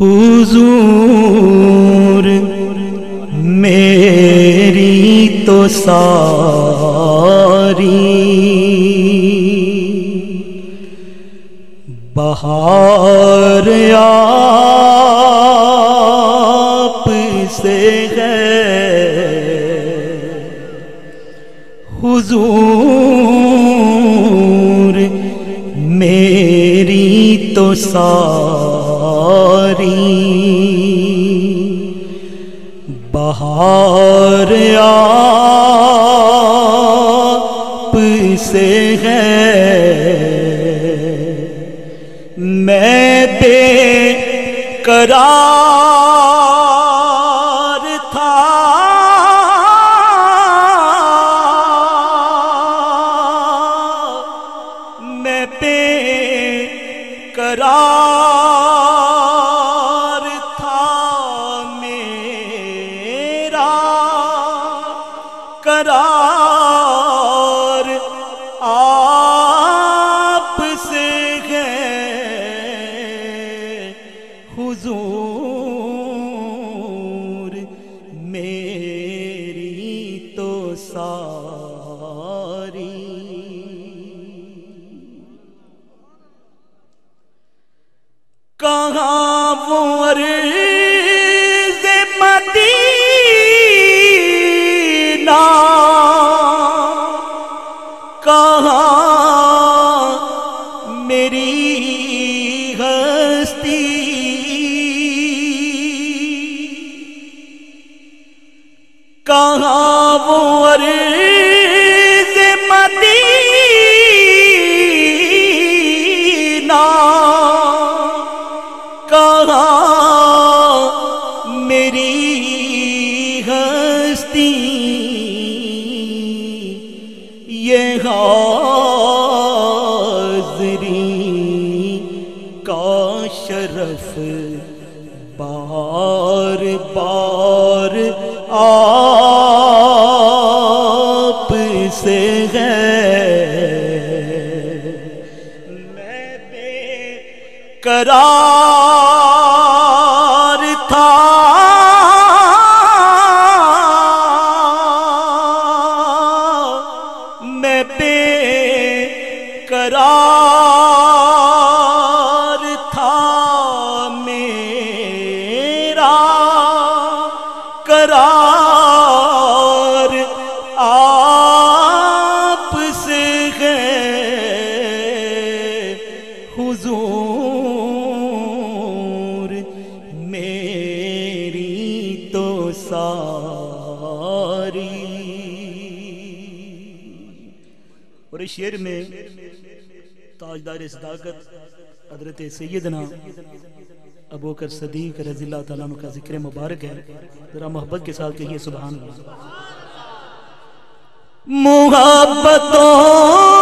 حضور میری تو ساری۔ بہار آپ سے ہے۔ حضور میری تو ساری۔ بہار آپ سے ہے میں بے قرار تھا میں بے قرار میرا قرار آپ سے ہے۔ حضور میری تو ساری۔ کہاں وہ عرض مدینہ کہاں وہ عرض مدینہ؟ کہاں میری ہستی؟ یہ حاضری کا شرف بار بار قرار ساری۔ اور اس شعر میں تاجدار صداقت حضرت سیدنا ابو کر صدیق رضی اللہ تعالیٰ عنہ کا ذکر مبارک ہے۔ ذرا محبت کے ساتھ کہیے سبحان اللہ۔ محبتوں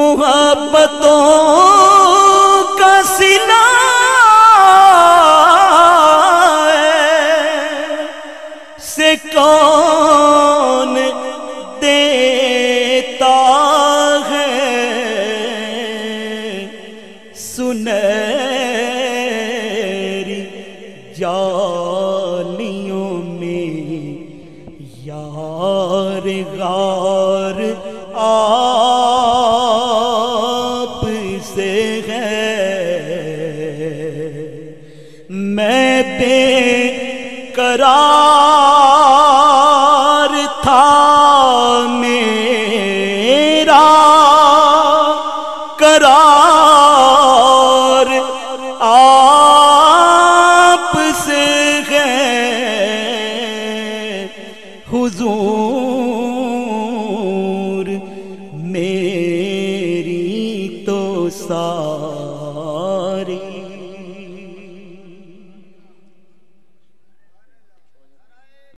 محبتوں کا سلا سے کون دیتا ہے؟ سنری جالیوں میں یار غار آپ میں بے قرار تھا میرا قرار آپ سے ہے حضور میری تو ساری